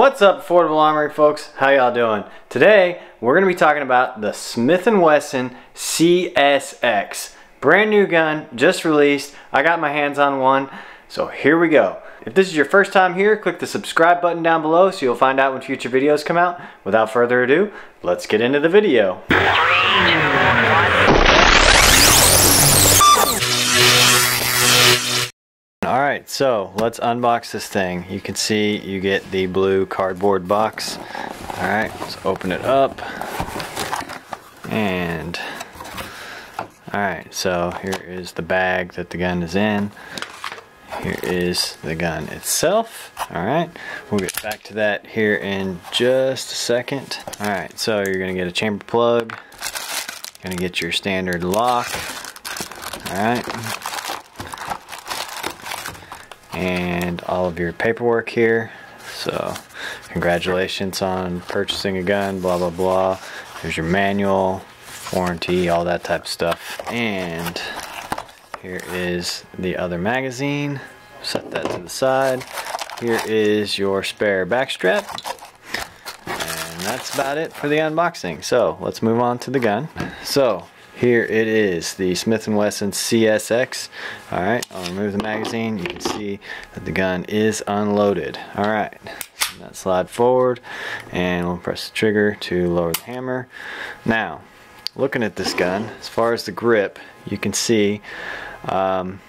What's up Affordable Armory folks? How y'all doing? Today we're going to be talking about the Smith & Wesson CSX. Brand new gun, just released. I got my hands on one, so here we go. If this is your first time here, click the subscribe button down below so you'll find out when future videos come out. Without further ado, let's get into the video. Alright, so let's unbox this thing. You can see you get the blue cardboard box. Alright, let's open it up. And, alright, so here is the bag that the gun is in. Here is the gun itself. Alright, we'll get back to that here in just a second. Alright, so you're to get a chamber plug. To get your standard lock. Alright, and all of your paperwork here. So congratulations on purchasing a gun, blah, blah, blah. Here's your manual, warranty, all that type of stuff. And here is the other magazine. Set that to the side. Here is your spare backstrap. And that's about it for the unboxing. So let's move on to the gun. So here it is, the Smith & Wesson CSX. Alright, I'll remove the magazine. You can see that the gun is unloaded. Alright, that slide forward and we'll press the trigger to lower the hammer. Now, looking at this gun, as far as the grip, you can see um,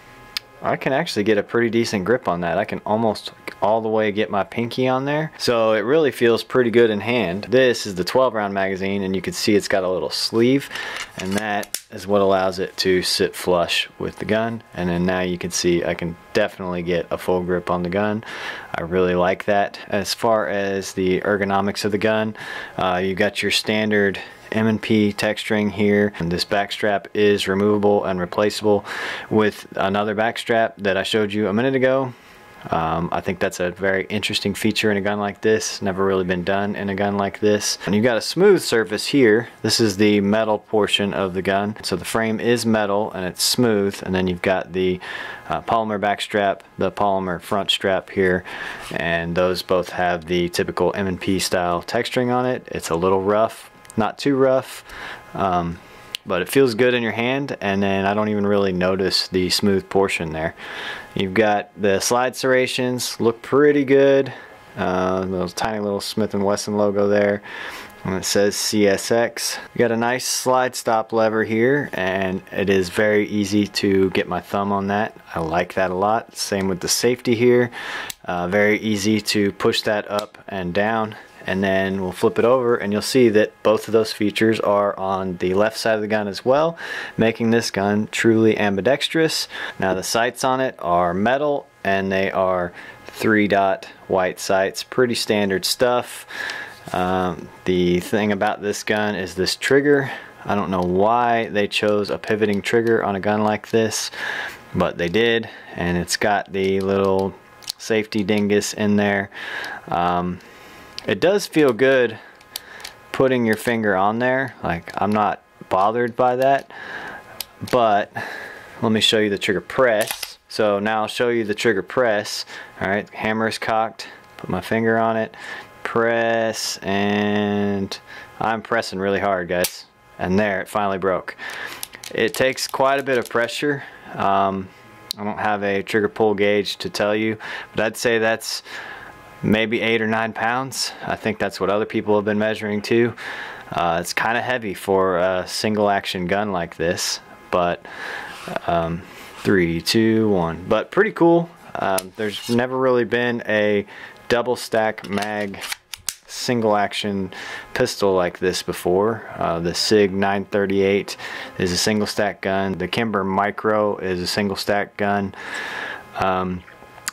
I can actually get a pretty decent grip on that. I can almost all the way get my pinky on there. So it really feels pretty good in hand. This is the 12 round magazine and you can see it's got a little sleeve and that is what allows it to sit flush with the gun. And then now you can see I can definitely get a full grip on the gun. I really like that. As far as the ergonomics of the gun, uh, you got your standard M&P texturing here. And this backstrap is removable and replaceable with another backstrap that I showed you a minute ago. Um, I think that's a very interesting feature in a gun like this. Never really been done in a gun like this. And you've got a smooth surface here. This is the metal portion of the gun. So the frame is metal and it's smooth. And then you've got the uh, polymer back strap, the polymer front strap here. And those both have the typical M&P style texturing on it. It's a little rough, not too rough, um, but it feels good in your hand and then I don't even really notice the smooth portion there. You've got the slide serrations, look pretty good. Uh, those tiny little Smith & Wesson logo there. And it says CSX. You got a nice slide stop lever here and it is very easy to get my thumb on that. I like that a lot. Same with the safety here. Uh, very easy to push that up and down and then we'll flip it over and you'll see that both of those features are on the left side of the gun as well making this gun truly ambidextrous. Now the sights on it are metal and they are three dot white sights. Pretty standard stuff. Um, the thing about this gun is this trigger. I don't know why they chose a pivoting trigger on a gun like this but they did. And it's got the little safety dingus in there. Um, it does feel good putting your finger on there. Like I'm not bothered by that. But let me show you the trigger press. So now I'll show you the trigger press. Alright, hammer is cocked. Put my finger on it. Press and I'm pressing really hard guys. And there, it finally broke. It takes quite a bit of pressure. Um, I don't have a trigger pull gauge to tell you, but I'd say that's maybe eight or nine pounds. I think that's what other people have been measuring too. Uh, it's kind of heavy for a single action gun like this, but um, three, two, one. But pretty cool. Um, there's never really been a double stack mag single action pistol like this before. Uh, the SIG 938 is a single stack gun. The Kimber Micro is a single stack gun. Um,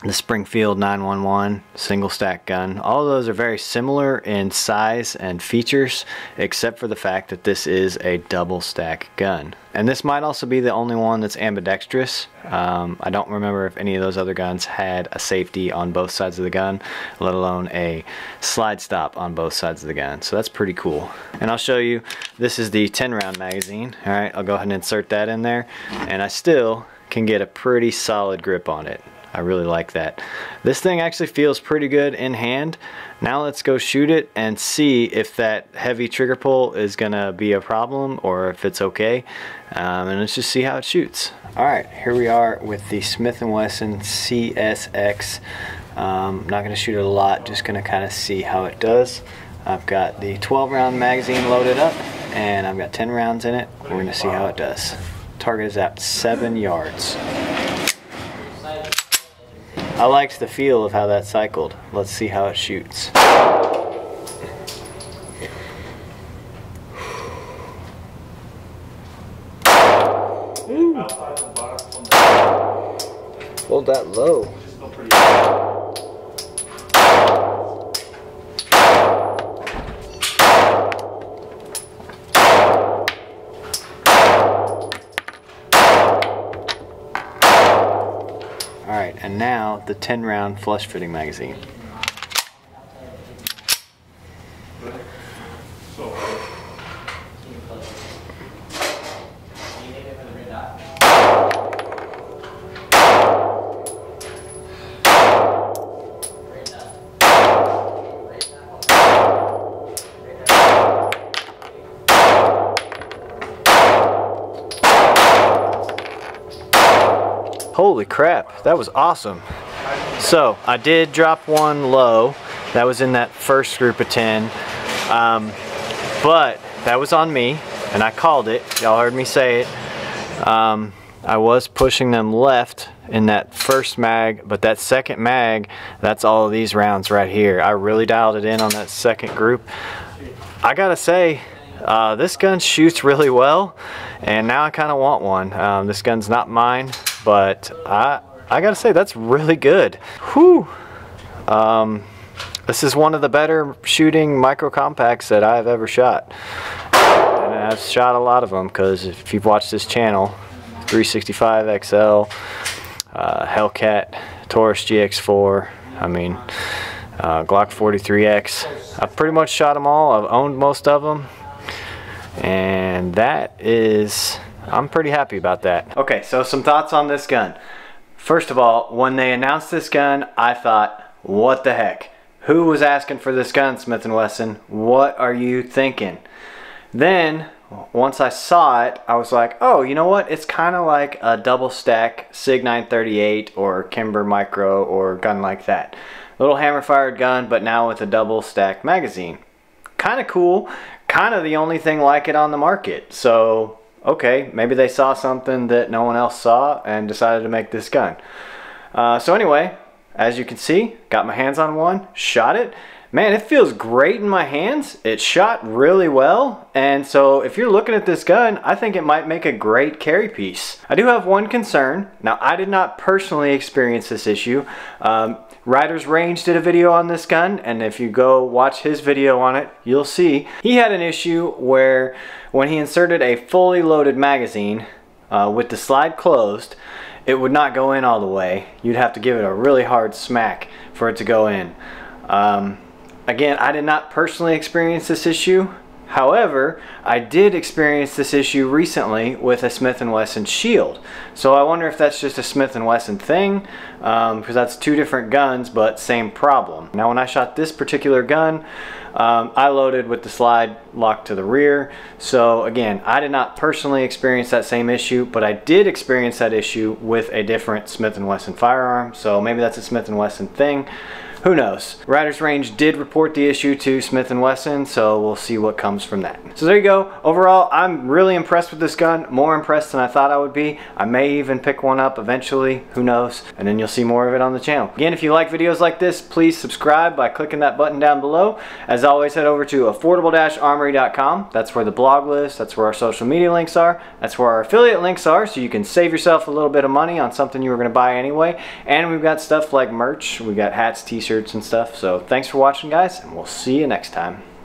the Springfield 911 single stack gun. All of those are very similar in size and features except for the fact that this is a double stack gun. And this might also be the only one that's ambidextrous. Um, I don't remember if any of those other guns had a safety on both sides of the gun, let alone a slide stop on both sides of the gun. So that's pretty cool. And I'll show you, this is the 10 round magazine. All right, I'll go ahead and insert that in there. And I still can get a pretty solid grip on it. I really like that. This thing actually feels pretty good in hand. Now let's go shoot it and see if that heavy trigger pull is gonna be a problem or if it's okay. Um, and let's just see how it shoots. All right, here we are with the Smith & Wesson CSX. Um, not gonna shoot it a lot, just gonna kind of see how it does. I've got the 12 round magazine loaded up and I've got 10 rounds in it. We're gonna see how it does. Target is at seven yards. I liked the feel of how that cycled. Let's see how it shoots. Ooh. Hold that low. Alright, and the 10 round flush fitting magazine. Holy crap, that was awesome. So I did drop one low. That was in that first group of 10. Um, but that was on me and I called it. Y'all heard me say it. Um, I was pushing them left in that first mag, but that second mag, that's all of these rounds right here. I really dialed it in on that second group. I gotta say, uh, this gun shoots really well, and now I kind of want one. Um, this gun's not mine, but I I gotta say that's really good. Whew. Um, this is one of the better shooting micro compacts that I've ever shot. And I've shot a lot of them because if you've watched this channel, 365 XL, uh, Hellcat, Taurus GX4, I mean, uh, Glock 43X. I've pretty much shot them all. I've owned most of them. And that is I'm pretty happy about that. Okay, so some thoughts on this gun. First of all, when they announced this gun, I thought, what the heck? Who was asking for this gun, Smith & Wesson? What are you thinking? Then, once I saw it, I was like, oh, you know what? It's kind of like a double stack SIG 938 or Kimber Micro or gun like that. Little hammer fired gun, but now with a double stack magazine. Kind of cool. Kind of the only thing like it on the market. So okay, maybe they saw something that no one else saw and decided to make this gun. Uh, so anyway, as you can see, got my hands on one, shot it. Man, it feels great in my hands. It shot really well. And so if you're looking at this gun, I think it might make a great carry piece. I do have one concern. Now, I did not personally experience this issue. Um, Riders Range did a video on this gun, and if you go watch his video on it, you'll see he had an issue where when he inserted a fully loaded magazine uh, with the slide closed, it would not go in all the way. You'd have to give it a really hard smack for it to go in. Um, again, I did not personally experience this issue. However, I did experience this issue recently with a Smith & Wesson Shield. So I wonder if that's just a Smith & Wesson thing, because um, that's two different guns, but same problem. Now when I shot this particular gun, um, I loaded with the slide locked to the rear. So again, I did not personally experience that same issue, but I did experience that issue with a different Smith & Wesson firearm. So maybe that's a Smith & Wesson thing. Who knows? Riders Range did report the issue to Smith & Wesson, so we'll see what comes from that. So there you go. Overall, I'm really impressed with this gun. More impressed than I thought I would be. I may even pick one up eventually. Who knows? And then you'll see more of it on the channel. Again, if you like videos like this, please subscribe by clicking that button down below. As always, head over to affordable-armory.com. That's where the blog lives. That's where our social media links are. That's where our affiliate links are, so you can save yourself a little bit of money on something you were going to buy anyway. And we've got stuff like merch. we've got hats, t-shirts, t-shirts and stuff. So thanks for watching guys and we'll see you next time.